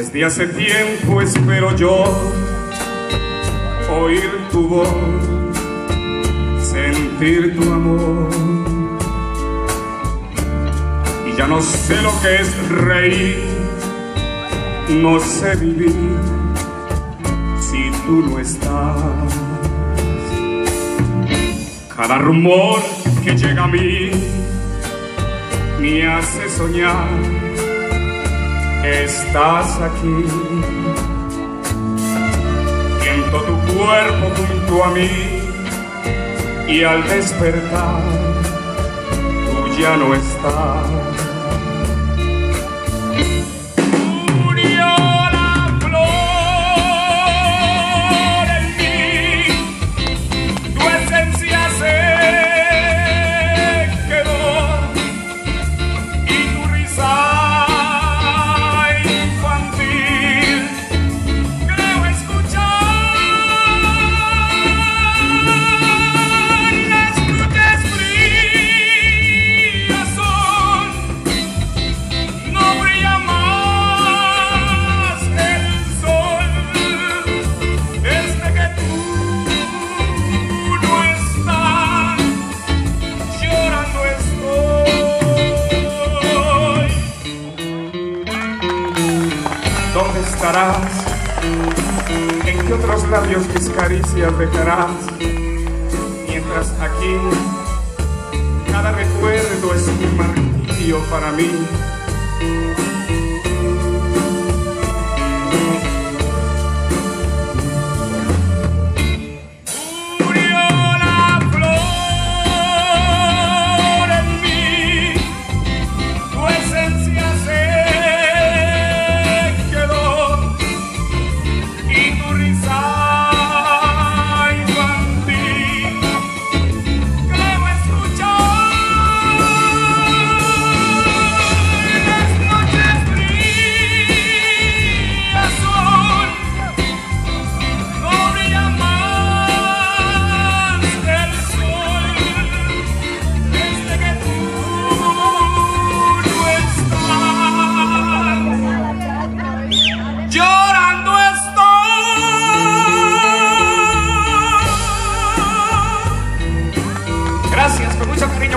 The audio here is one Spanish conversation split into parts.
Desde hace tiempo espero yo oír tu voz, sentir tu amor. Y ya no sé lo que es reír, no sé vivir si tú no estás. Cada rumor que llega a mí me hace soñar estás aquí. Siento tu cuerpo junto a mí y al despertar tú ya no estás. ¿Dónde estarás? ¿En qué otros labios mis caricias dejarás? Mientras aquí cada recuerdo es un martirio para mí.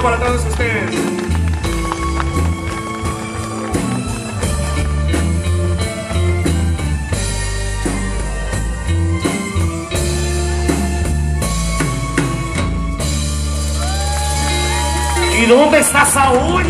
Para todos ustedes. ¿Y dónde está Saúl?